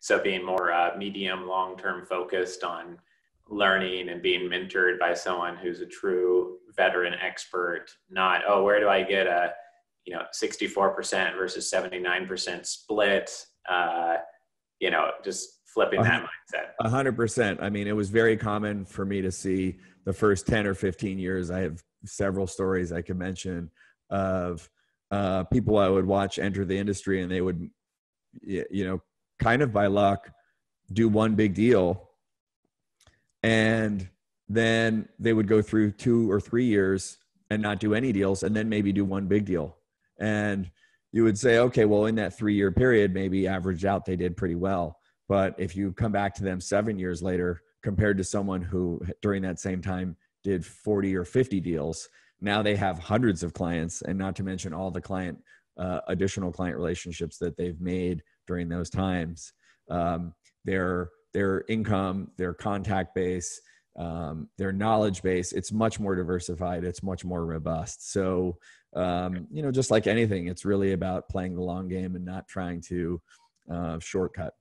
So being more uh, medium, long-term focused on learning and being mentored by someone who's a true veteran expert, not, oh, where do I get a, you know, 64% versus 79% split? Uh, you know, just flipping that mindset. A hundred percent. I mean, it was very common for me to see the first 10 or 15 years. I have several stories I could mention of uh, people I would watch enter the industry and they would, you know, kind of by luck do one big deal and then they would go through two or three years and not do any deals and then maybe do one big deal. And you would say okay well in that three year period maybe averaged out they did pretty well. But if you come back to them seven years later compared to someone who during that same time did 40 or 50 deals now they have hundreds of clients and not to mention all the client uh, additional client relationships that they've made during those times um, they're their income, their contact base, um, their knowledge base. It's much more diversified. It's much more robust. So, um, you know, just like anything, it's really about playing the long game and not trying to uh, shortcut.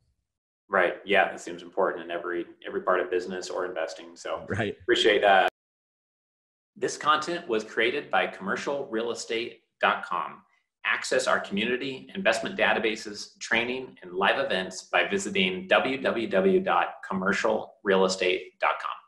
Right. Yeah, that seems important in every every part of business or investing. So, right. Appreciate that. This content was created by CommercialRealEstate.com. Access our community, investment databases, training, and live events by visiting www.commercialrealestate.com.